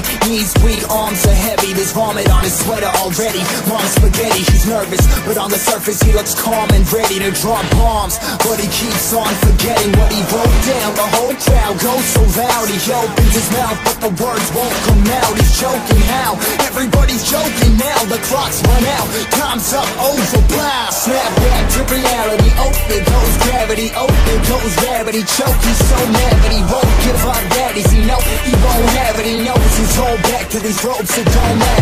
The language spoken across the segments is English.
palms vomit on his sweater already. Mom's spaghetti, he's nervous, but on the surface he looks calm and ready to drop bombs. But he keeps on forgetting what he wrote down. The whole crowd goes so loud, he opens his mouth, but the words won't come out. He's choking how? Everybody's joking now. The clock's run out, time's up, over. Snap back to reality. Oh, goes gravity. Oh, goes gravity. Choke, he's so mad, but he won't give up. Daddies, he know he won't have it. He knows he's all back to these ropes. It don't matter.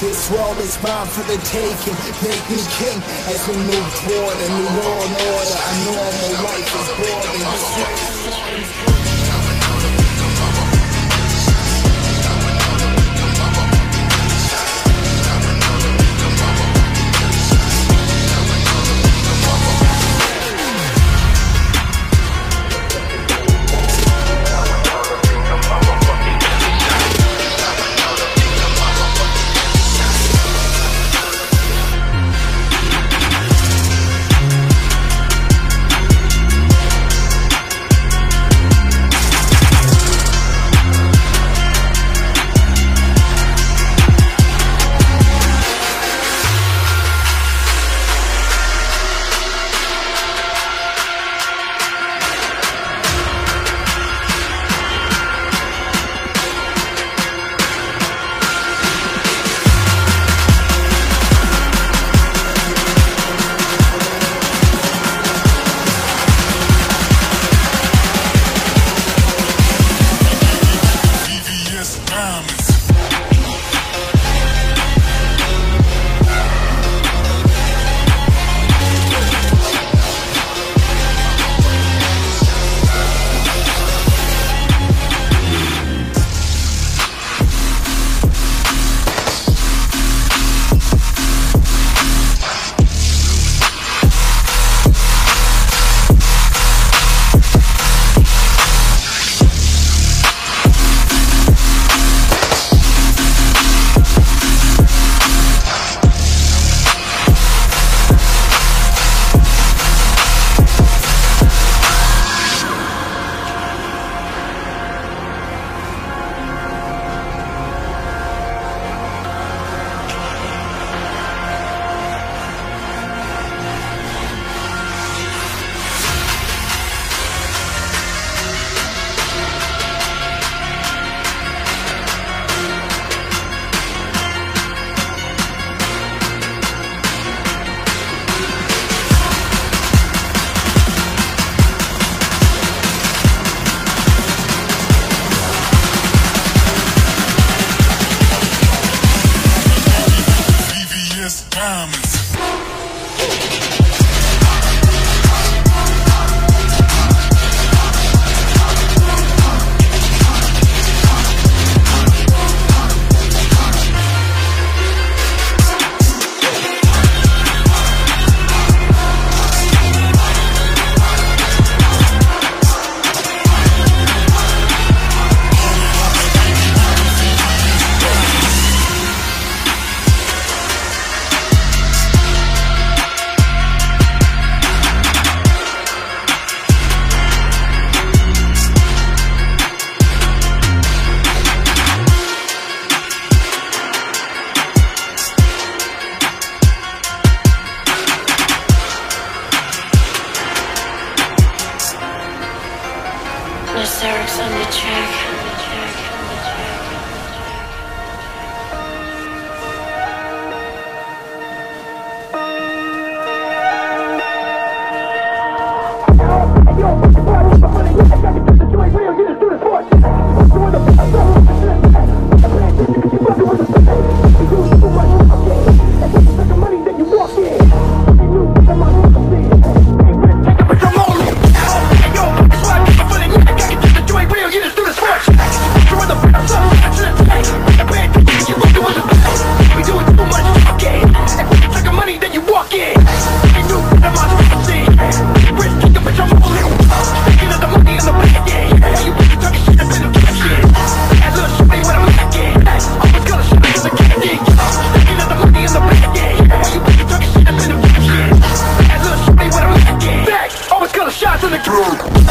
This world is mine for the taking. Make me king as we move toward a new world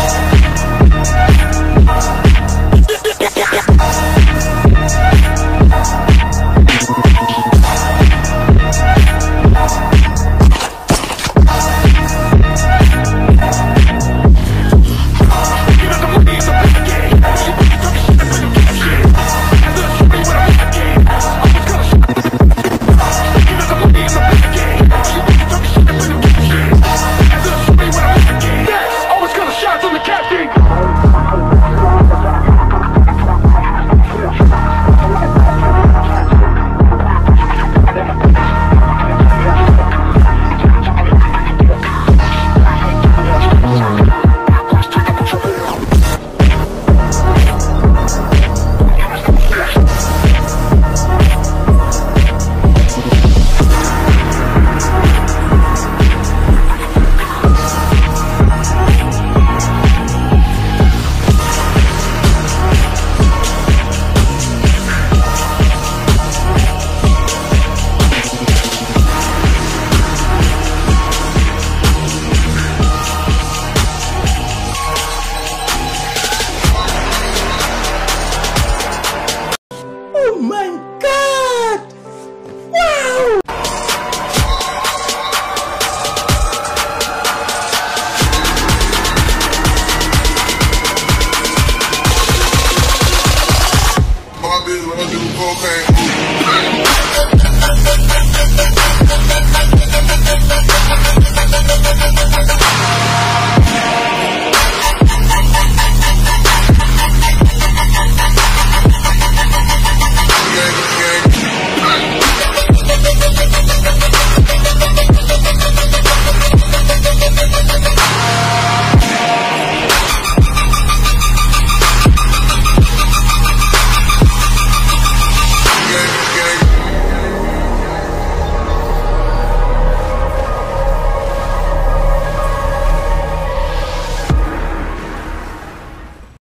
Bye.